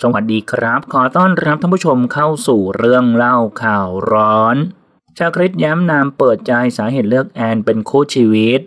สวัสดีครับ ขอต้อนรับท่านผู้ชมเข้าสู่เรื่องเล่าข่าวร้อน ชาคริตย้ำนามเปิดใจสาเหตุเลือกแอนเป็นคู่ชีวิต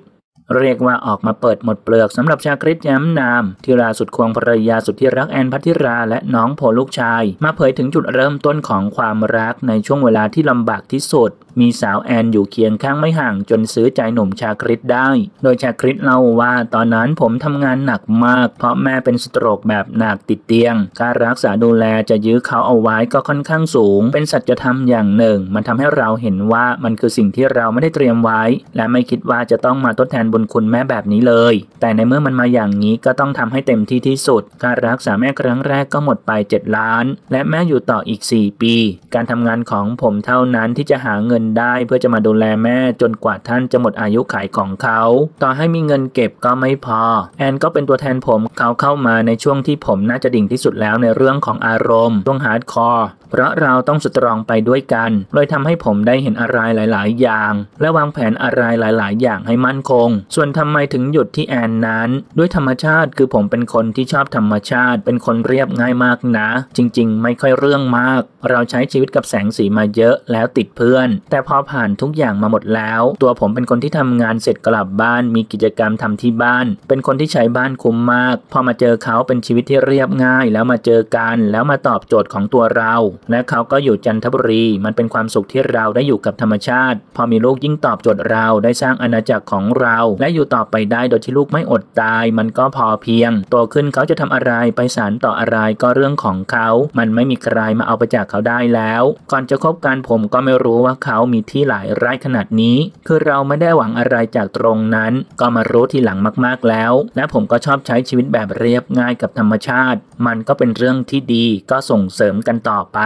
เรียกว่าออกมาเปิดหมดเปลือกสำหรับชาคริตย้ำนามที่ราสุดควงภรรยาสุดที่รักแอนพัทิราและน้องโพลูกชาย มาเผยถึงจุดเริ่มต้นของความรักในช่วงเวลาที่ลำบากที่สุด มีสาวแอนอยู่เคียงข้างไม่ห่างจนซื้อใจหนุ่มชาคริตได้ โดยชาคริตเล่าว่าตอนนั้นผมทำงานหนักมาก เพราะแม่เป็นสโตรกแบบหนักติดเตียง การรักษาดูแลจะยื้อเขาเอาไว้ก็ค่อนข้างสูง เป็นสัจธรรมอย่างหนึ่ง มันทำให้เราเห็นว่ามันคือสิ่งที่เราไม่ได้เตรียมไว้ และไม่คิดว่าจะต้องมาทดแทนบุญคุณแม่แบบนี้เลย แต่ในเมื่อมันมาอย่างนี้ก็ต้องทำให้เต็มที่ที่สุด การรักษาแม่ครั้งแรกก็หมดไป 7 ล้าน และแม่อยู่ต่ออีก 4 ปี การทำงานของผมเท่านั้นที่จะหาเงินได้ เพื่อจะมาดูแลแม่จนกว่าท่านจะหมดอายุขัยของเขา ต่อให้มีเงินเก็บก็ไม่พอ แอนก็เป็นตัวแทนผมเขาเข้ามาในช่วงที่ผมน่าจะดิ่งที่สุดแล้วในเรื่องของอารมณ์ช่วง hardcore เพราะเราต้อง strong ไปด้วยกันเลยทำให้ผมได้เห็นอะไรหลาย ๆ อย่าง และวางแผนอะไรหลาย ๆ อย่างให้มั่นคงส่วนทำไมถึงหยุดที่แอนนั้น ด้วยธรรมชาติคือผมเป็นคนที่ชอบธรรมชาติ เป็นคนเรียบง่ายมากนะ จริง ๆ ไม่ค่อยเรื่องมาก เราใช้ชีวิตกับแสงสีมาเยอะแล้วติดเพื่อน แต่พอผ่านทุกอย่างมาหมดแล้ว ตัวผมเป็นคนที่ทำงานเสร็จกลับบ้าน มีกิจกรรมทำที่บ้าน เป็นคนที่ใช้บ้านคุ้มมาก พอมาเจอเขาเป็นชีวิตที่เรียบง่าย แล้วมาเจอกันแล้วมาตอบโจทย์ของตัวเรา และเขาก็อยู่จันทบุรี มันเป็นความสุขที่เราได้อยู่กับธรรมชาติ พอมีลูกยิ่งตอบโจทย์เราได้สร้างอาณาจักรของเรา และอยู่ต่อไปได้โดยที่ลูกไม่อดตาย มันก็พอเพียงโตขึ้นเขาจะทำอะไรไปสารต่ออะไรก็เรื่องของเขา มันไม่มีใครมาเอาไปจากเขาได้แล้ว ก่อนจะคบกันผมก็ไม่รู้ว่าเขามีที่หลายไร่ขนาดนี้ คือเราไม่ได้หวังอะไรจากตรงนั้น ก็มารู้ทีหลังมากๆแล้ว และผมก็ชอบใช้ชีวิตแบบเรียบง่ายกับธรรมชาติ มันก็เป็นเรื่องที่ดีก็ส่งเสริมกันต่อไป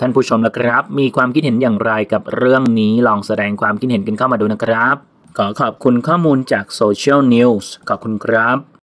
ท่านผู้ชมละครับ มีความคิดเห็นอย่างไรกับเรื่องนี้ลองแสดงความคิดเห็นกันเข้ามาดูนะครับ ขอขอบคุณข้อมูลจากโซเชียลนิวส์ขอบคุณครับ